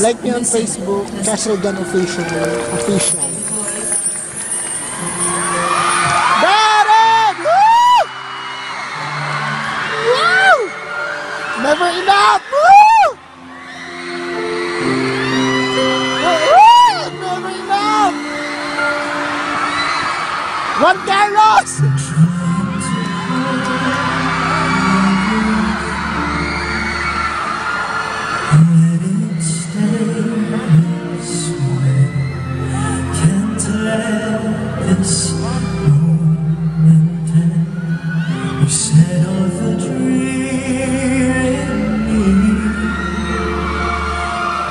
Like me on Facebook, ChasterJohn Official. Official. Got it! Woo! Woo! Never enough! Woo! Woo! Never enough! One guy lost!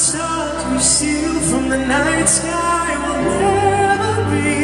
stars we steal from the night sky will never be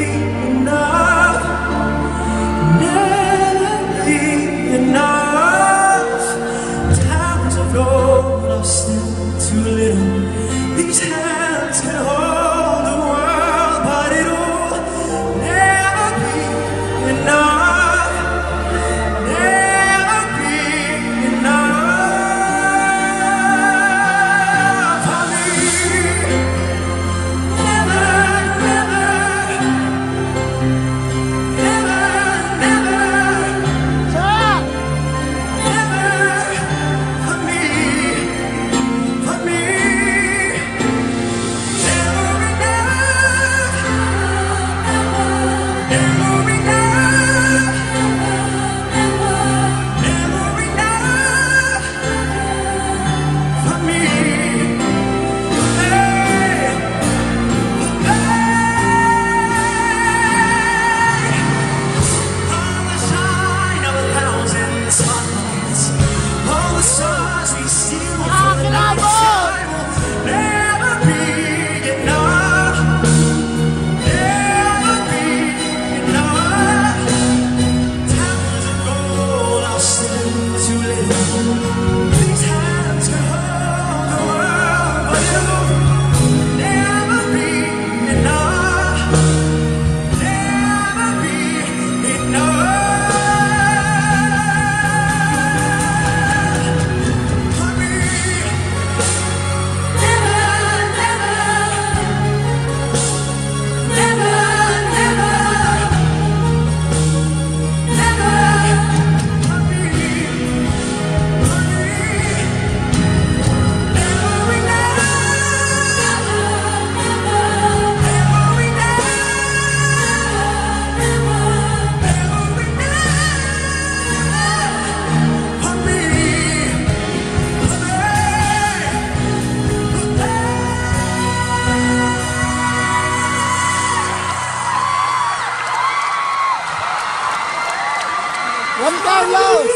Lâm cao lên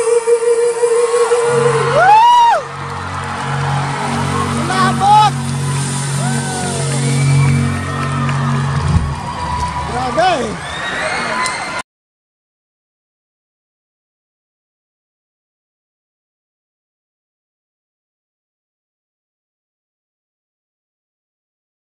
Là một Rồi đây